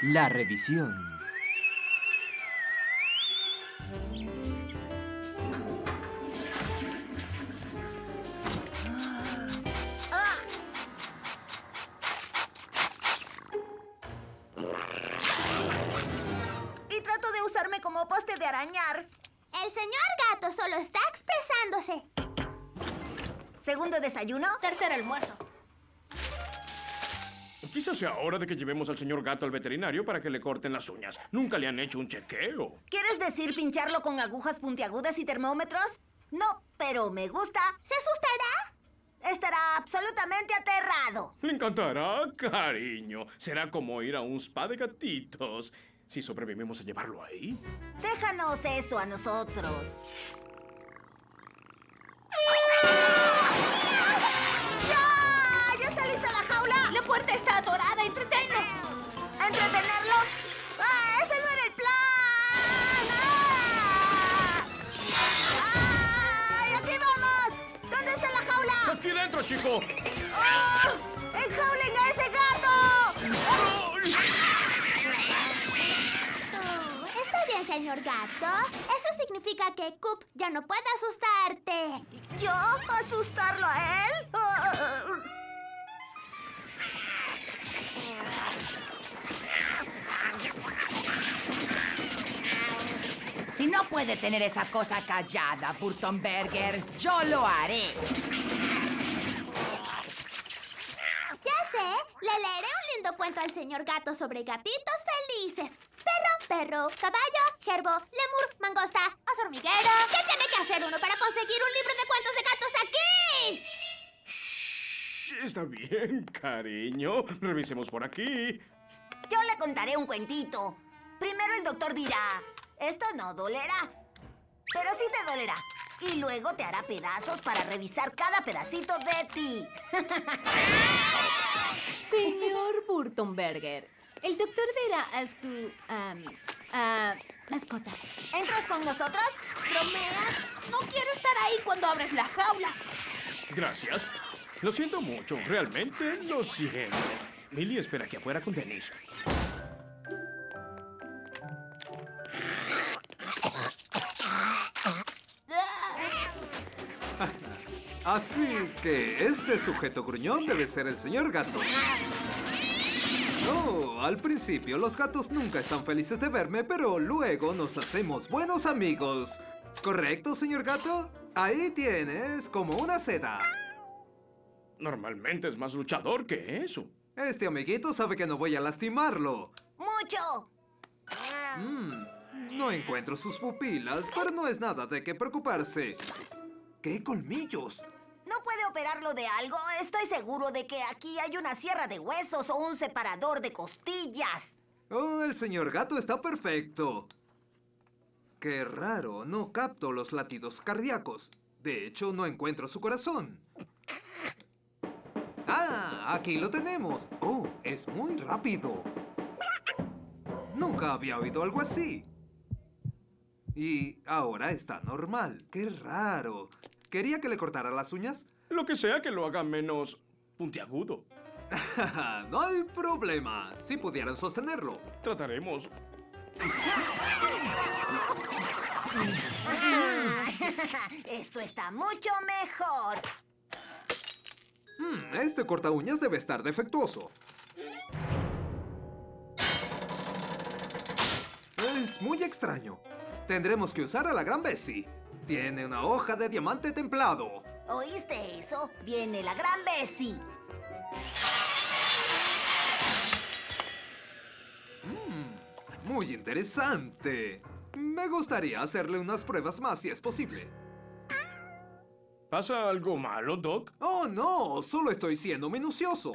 La revisión. Hora de que llevemos al señor gato al veterinario para que le corten las uñas. Nunca le han hecho un chequeo. ¿Quieres decir pincharlo con agujas puntiagudas y termómetros? No, pero me gusta. ¿Se asustará? Estará absolutamente aterrado. Le encantará, cariño. Será como ir a un spa de gatitos. Si sobrevivimos a llevarlo ahí. Déjanos eso a nosotros. Está atorada. Entretenlo. ¿Entretenerlo? ¡Ah, ese no era el plan! ¡Ah! ¡Ay, aquí vamos! ¿Dónde está la jaula? ¡Aquí dentro, chico! ¡Oh! ¡Enjaulen a ese gato! Oh, está bien, señor gato. Eso significa que Coop ya no puede asustarte. ¿Yo? ¿Asustarlo a él? Si no puede tener esa cosa callada, Burtonberger, yo lo haré. Ya sé, le leeré un lindo cuento al señor gato sobre gatitos felices. Perro, perro, caballo, gerbo, lemur, mangosta, oso hormiguero. ¿Qué tiene que hacer uno para conseguir un libro de cuentos de gatos aquí? Shh, Está bien, cariño. Revisemos por aquí. Contaré un cuentito. Primero el doctor dirá, esto no dolerá, pero sí te dolerá. Y luego te hará pedazos para revisar cada pedacito de ti. Señor Burtonberger, el doctor verá a su... mascota. ¿Entras con nosotros? ¿Bromeas? No quiero estar ahí cuando abres la jaula. Gracias. Lo siento mucho. Realmente lo siento. Millie espera aquí afuera con Denise. Así que este sujeto gruñón debe ser el señor gato. No, al principio los gatos nunca están felices de verme, pero luego nos hacemos buenos amigos. ¿Correcto, señor gato? Ahí tienes, como una seda. Normalmente es más luchador que eso. Este amiguito sabe que no voy a lastimarlo. ¡Mucho! Mm, no encuentro sus pupilas, pero no es nada de qué preocuparse. ¡Qué colmillos! ¿No puede operarlo de algo? Estoy seguro de que aquí hay una sierra de huesos o un separador de costillas. Oh, el señor gato está perfecto. Qué raro, no capto los latidos cardíacos. De hecho, no encuentro su corazón. Ah, aquí lo tenemos. Oh, es muy rápido. Nunca había oído algo así. Y ahora está normal. Qué raro. ¿Quería que le cortara las uñas? Lo que sea que lo haga menos puntiagudo. no hay problema. Si pudieran sostenerlo. Trataremos. Esto está mucho mejor. Hmm, este corta uñas debe estar defectuoso. Es muy extraño. Tendremos que usar a la gran Bessie. Tiene una hoja de diamante templado. ¿Oíste eso? Viene la gran Bessie. Muy interesante. Me gustaría hacerle unas pruebas más si es posible. ¿Pasa algo malo, Doc? Oh, no, solo estoy siendo minucioso.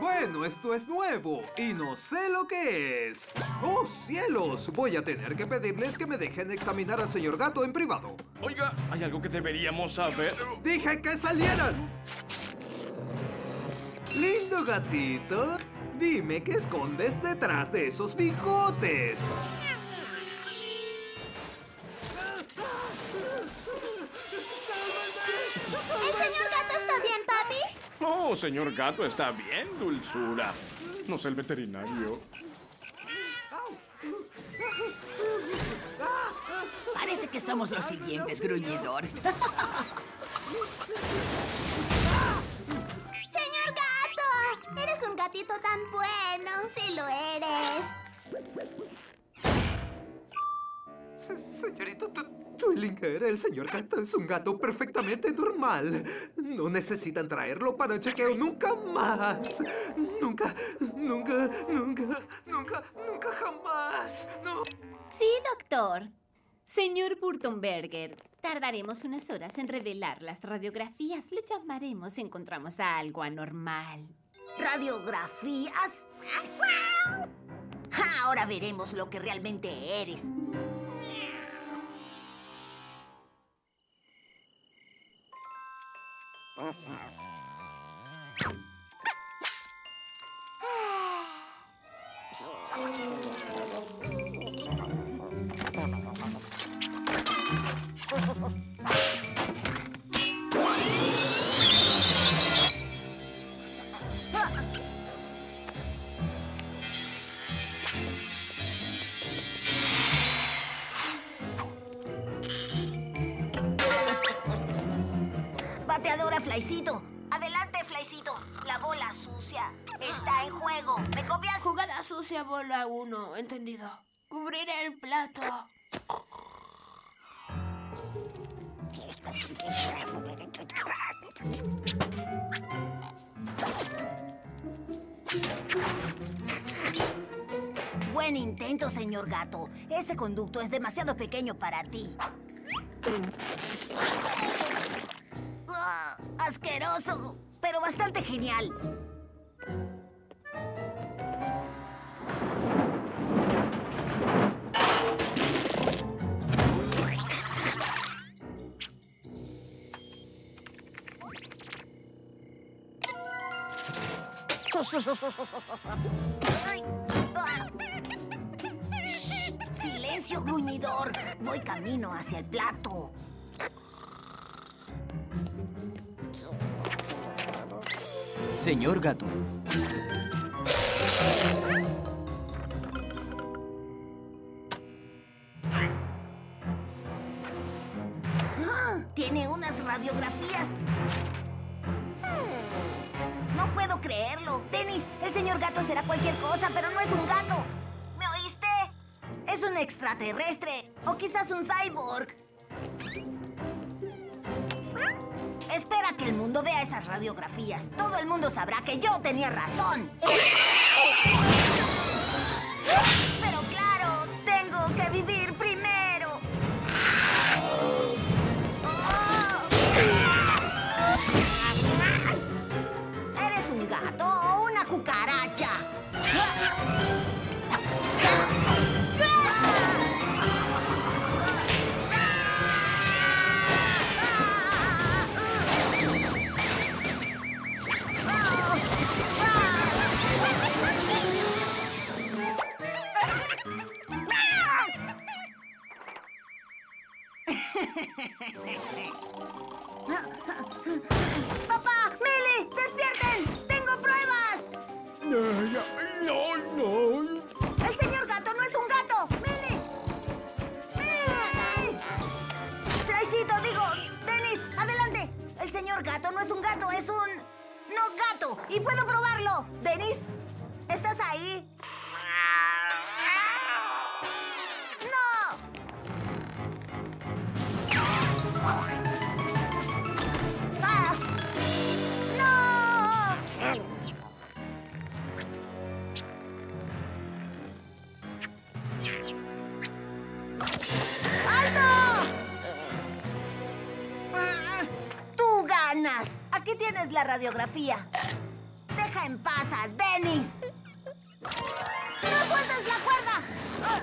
Bueno, esto es nuevo y no sé lo que es. ¡Oh, cielos! Voy a tener que pedirles que me dejen examinar al señor gato en privado. Oiga, hay algo que deberíamos saber. ¡Dije que salieran! Lindo gatito, dime qué escondes detrás de esos bigotes. ¿El señor gato está bien, papi? Oh, señor gato está bien, dulzura. No sé el veterinario. Parece que somos los siguientes, gruñidor. Tan bueno. Sí lo eres. Se- señorita Tu- Twillinger, el señor gato es un gato perfectamente normal. No necesitan traerlo para chequeo nunca más. Nunca, nunca, nunca, nunca, nunca jamás. No. Sí, doctor. Señor Burtonberger, tardaremos unas horas en revelar las radiografías. Lo llamaremos si encontramos algo anormal. ¿Radiografías? Ahora veremos lo que realmente eres. Entendido. Cubrir el plato. Buen intento, señor gato. Ese conducto es demasiado pequeño para ti. Ah, asqueroso, pero bastante genial. Silencio, gruñidor. Voy camino hacia el plato. Señor gato, Ah, Tiene unas radiografías. Puedo creerlo. Dennis, el señor gato será cualquier cosa, pero no es un gato. ¿Me oíste? Es un extraterrestre o quizás un cyborg. Espera que el mundo vea esas radiografías. Todo el mundo sabrá que yo tenía razón. Dennis, ¿estás ahí? ¡Ah! Aquí tienes la radiografía. A Dennis. ¡No sueltes la cuerda! Ah,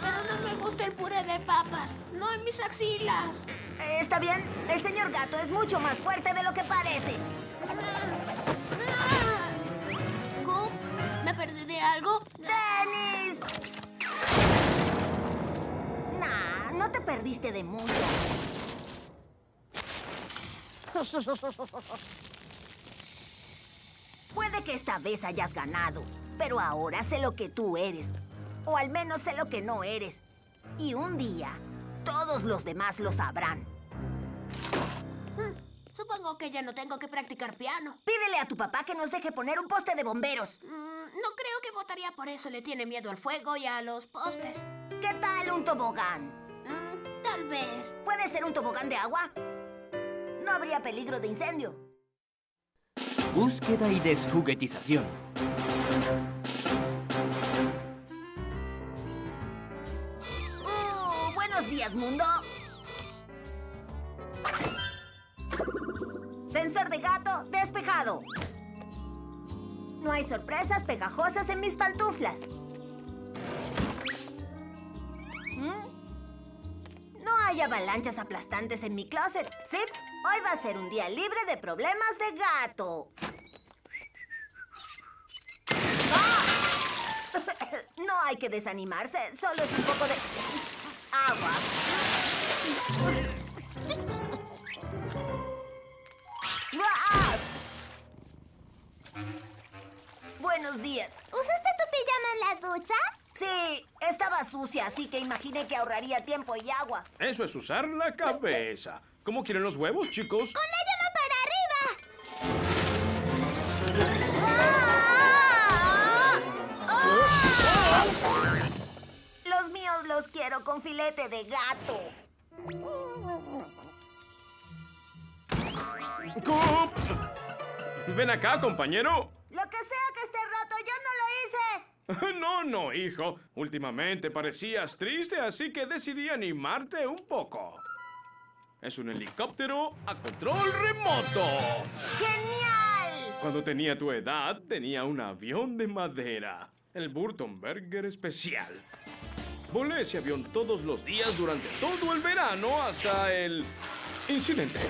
Pero no me gusta el puré de papas. No en mis axilas. eh, ¿Está bien? El señor gato es mucho más fuerte de lo que parece. ¿Cook? ¿Me perdí de algo? ¡Dennis! Nah, no te perdiste de mucho. Puede que esta vez hayas ganado, pero ahora sé lo que tú eres. O al menos sé lo que no eres. Y un día, todos los demás lo sabrán. Supongo que ya no tengo que practicar piano. Pídele a tu papá que nos deje poner un poste de bomberos. Mm, no creo que votaría por eso. Le tiene miedo al fuego y a los postes. ¿Qué tal un tobogán? Mm, tal vez. ¿Puede ser un tobogán de agua? No habría peligro de incendio. Búsqueda y desjuguetización. ¡Uh! buenos días, mundo. Sensor de gato despejado. No hay sorpresas pegajosas en mis pantuflas. ¿Mm? No hay avalanchas aplastantes en mi closet. Sí, hoy va a ser un día libre de problemas de gato. No hay que desanimarse, solo es un poco de agua. ¡Ah! Buenos días. ¿Usaste tu pijama en la ducha? Sí, estaba sucia, así que imaginé que ahorraría tiempo y agua. Eso es usar la cabeza. ¿Cómo quieren los huevos, chicos? ¡Con con filete de gato. ¡Cup! Ven acá, compañero. Lo que sea que esté roto, yo no lo hice. No, no, hijo. Últimamente parecías triste, así que decidí animarte un poco. Es un helicóptero a control remoto. ¡Genial! Cuando tenía tu edad, tenía un avión de madera. El Burtonberger especial. Volé ese avión todos los días durante todo el verano hasta el incidente.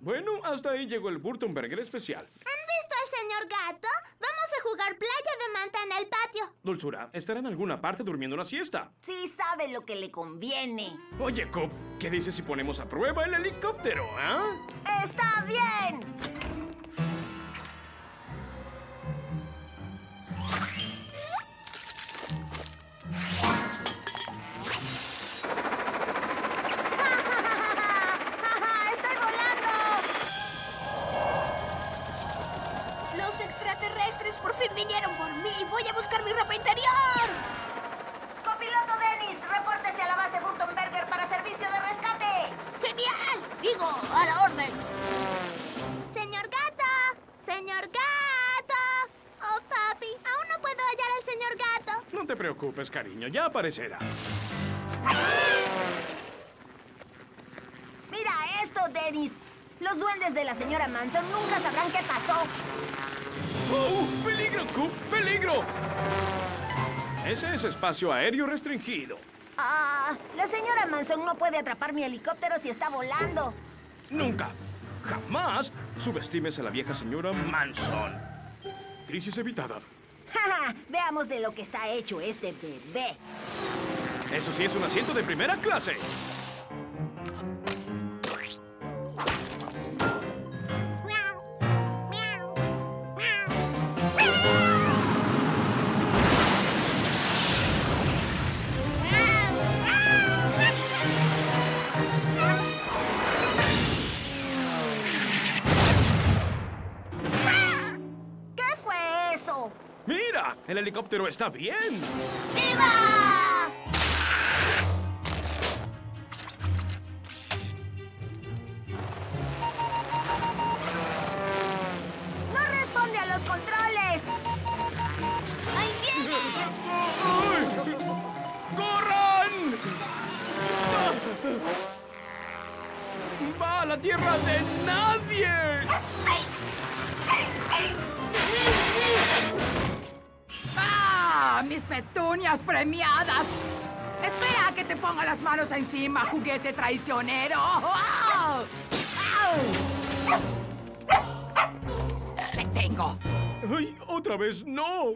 Bueno, hasta ahí llegó el Burtonberger especial. ¿Han visto al señor gato? Vamos a jugar playa de manta en el patio. Dulzura, estará en alguna parte durmiendo una siesta. Sí sabe lo que le conviene. Oye, Coop, ¿qué dices si ponemos a prueba el helicóptero, ah? ¡Está bien! Preocupes, cariño, ya aparecerá. Mira esto, Dennis. Los duendes de la señora Manson nunca sabrán qué pasó. ¡Oh! ¡Peligro, Coop! ¡Peligro! Ese es espacio aéreo restringido. Ah, la señora Manson no puede atrapar mi helicóptero si está volando. Nunca, jamás subestimes a la vieja señora Manson. Crisis evitada. Veamos de lo que está hecho este bebé. Eso sí es un asiento de primera clase. El helicóptero está bien. ¡Viva! Espera a que te ponga las manos encima, juguete traicionero. ¡Ah! ¡Ah! ¡Te tengo! ¡Ay, otra vez no!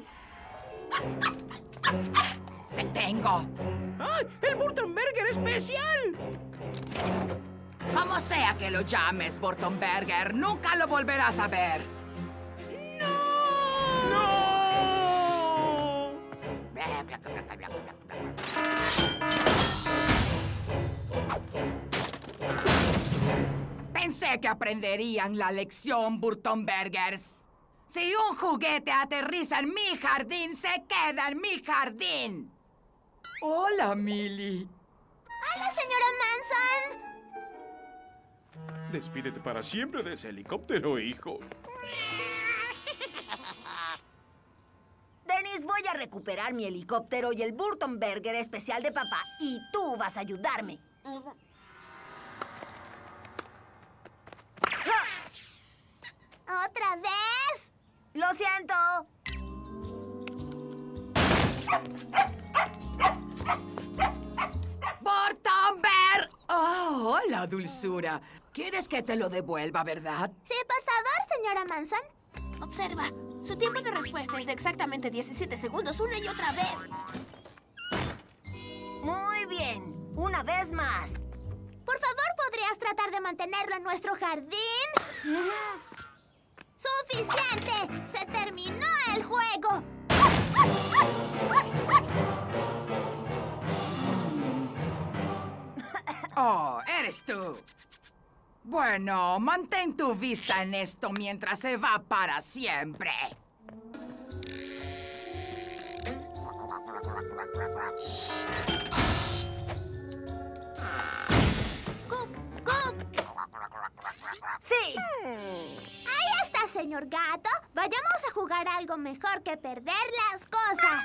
¡Te tengo! ¡Ay, el Burtonberger especial! Como sea que lo llames, Burtonberger, nunca lo volverás a ver. Pensé que aprenderían la lección, Burtonbergers. Si un juguete aterriza en mi jardín, se queda en mi jardín. Hola, Millie. ¡Hola, señora Manson! Despídete para siempre de ese helicóptero, hijo. Dennis, voy a recuperar mi helicóptero y el Burtonberger especial de papá. Y tú vas a ayudarme. ¡Ja! ¿Otra vez? ¡Lo siento! ¡Burtonberg! ¡Oh, hola, dulzura! ¿Quieres que te lo devuelva, verdad? Sí, por favor, señora Manson. Observa, su tiempo de respuesta es de exactamente 17 segundos una y otra vez. Muy bien. Una vez más. Por favor, ¿podrías tratar de mantenerlo en nuestro jardín? ¡Suficiente! ¡Se terminó el juego! Oh, eres tú. Bueno, mantén tu vista en esto mientras se va para siempre. ¡Cup! ¡Cup! ¡Sí! Ahí está, señor gato. Vayamos a jugar algo mejor que perder las cosas.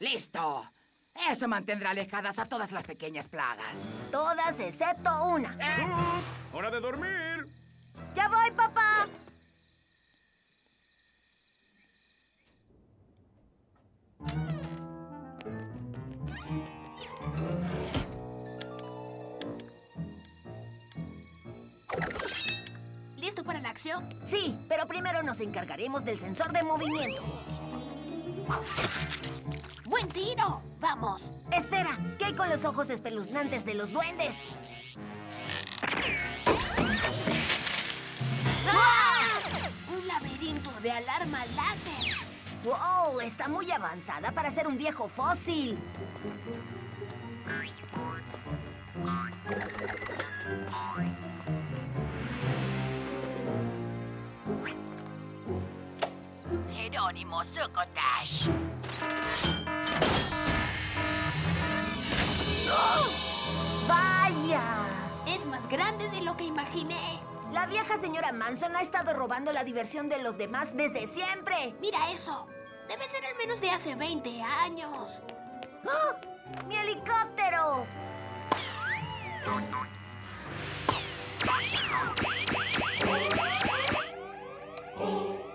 ¡Listo! Eso mantendrá alejadas a todas las pequeñas plagas. Todas excepto una. ¡Hora de dormir! ¡Ya voy, papá! ¿Listo para la acción? Sí, pero primero nos encargaremos del sensor de movimiento. Espera, ¿qué hay con los ojos espeluznantes de los duendes? ¡Ah! ¡Un laberinto de alarma láser! ¡Wow! Está muy avanzada para ser un viejo fósil. Jerónimo Sukotash. Más grande de lo que imaginé. La vieja señora Manson ha estado robando la diversión de los demás desde siempre. Mira eso. Debe ser al menos de hace 20 años. ¡Ah! ¡Mi helicóptero!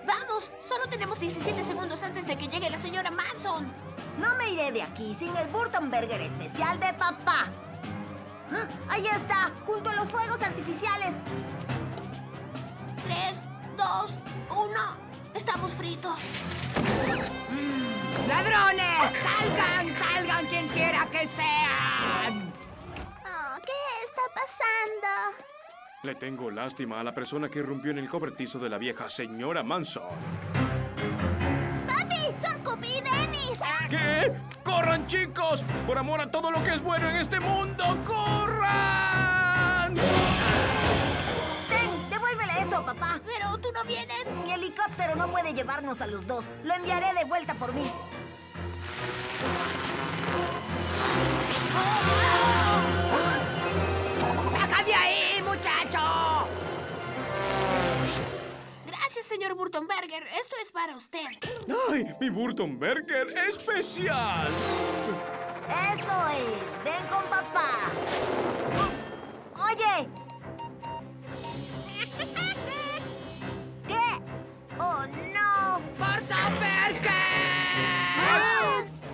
¡Vamos! Solo tenemos 17 segundos antes de que llegue la señora Manson. No me iré de aquí sin el Burtonberger especial de papá. ¡Ah! ¡Ahí está! ¡Junto a los fuegos artificiales! 3, 2, 1. Estamos fritos. ¡Ladrones! ¡Salgan! ¡Salgan quien quiera que sean! Oh, ¿Qué está pasando? Le tengo lástima a la persona que irrumpió en el cobertizo de la vieja señora Manson. ¡Papi! ¡Son ¿Qué? ¡Corran, chicos! ¡Por amor a todo lo que es bueno en este mundo! ¡Corran! ¡Ten! ¡Devuélvele esto, papá! Pero tú no vienes. Mi helicóptero no puede llevarnos a los dos. Lo enviaré de vuelta por mí. ¡Baja señor Burtonberger. Esto es para usted. ¡Ay! ¡Mi Burtonberger especial! ¡Eso es! ¡Ven con papá! ¡Oye! ¿Qué? ¡Oh, no! ¡Burtonberger!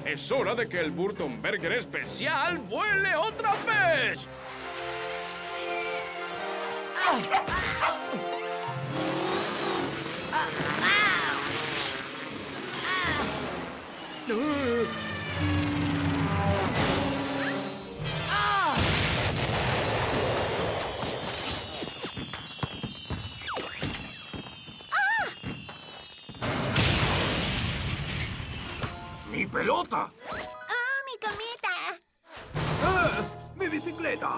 Es hora de que el Burtonberger especial vuele otra vez. ¡Mi pelota! ¡Oh, mi comida! ¡Ah! ¡Mi bicicleta!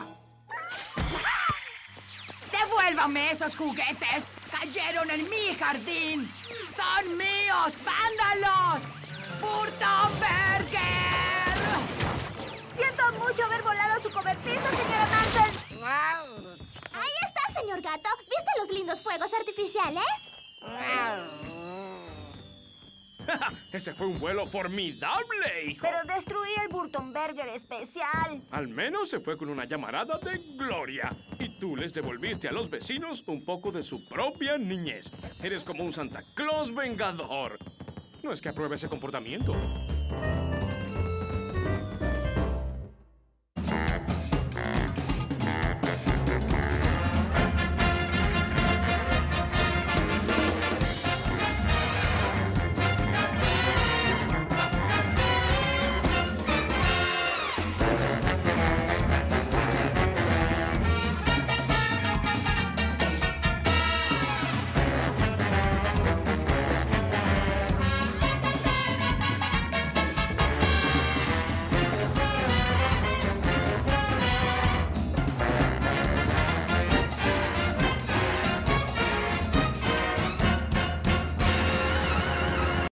¡Devuélvame esos juguetes! ¡Cayeron en mi jardín! ¡Son míos! ¡Vándalos! ¡Burton Berger! Siento mucho haber volado su cobertizo, señora Manson. Ahí está, señor gato. ¿Viste los lindos fuegos artificiales? Ese fue un vuelo formidable, hijo. Pero destruí el Burtonberger especial. Al menos se fue con una llamarada de gloria. Y tú les devolviste a los vecinos un poco de su propia niñez. Eres como un Santa Claus vengador. No es que apruebe ese comportamiento.